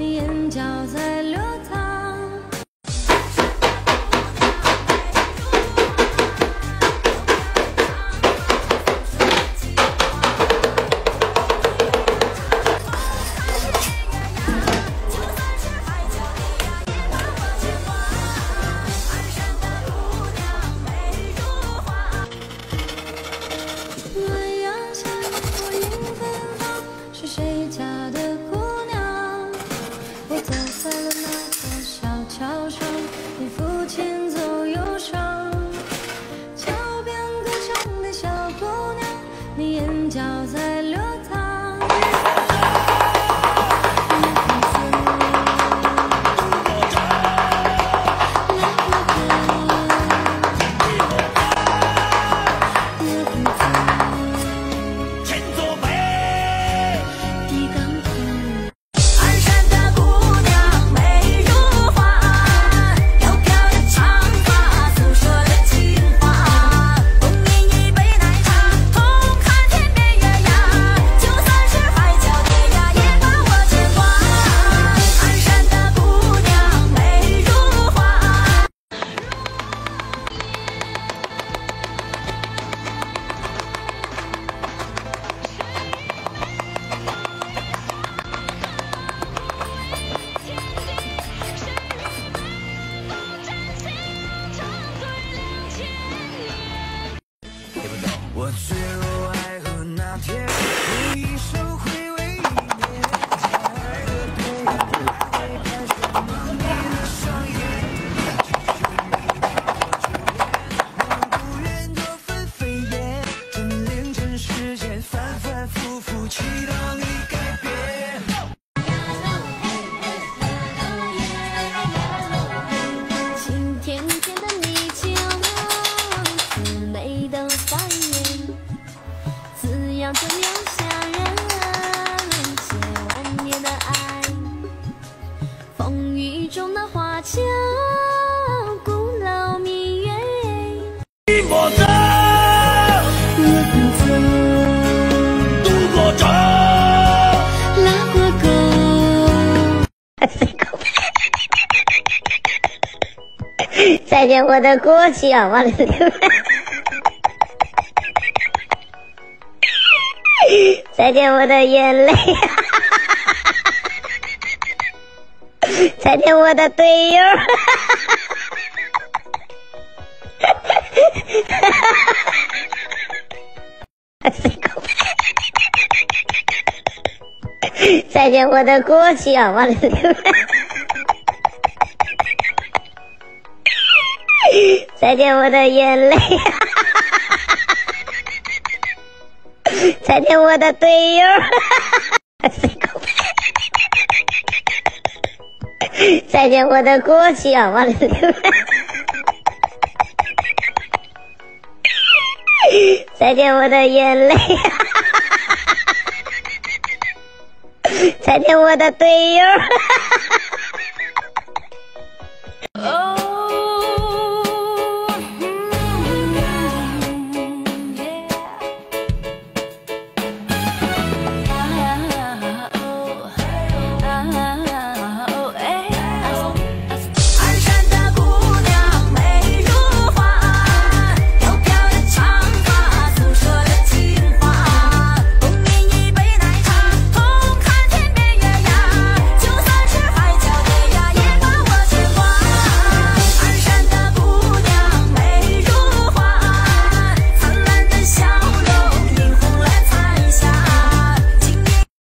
你眼角在流淌。中的花桥，古老明月。一波走，渡过洲，拉过沟。再见我的过去啊！完了，再见我的眼泪，再见我的队友。哈哈哈！哈哈哈！哈哈哈再见我的过去啊！完了。再见我的眼泪，再见我的队友，哈哈哈再见我的过去啊！完了，再见我的眼泪，再见我的队友。